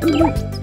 Boop.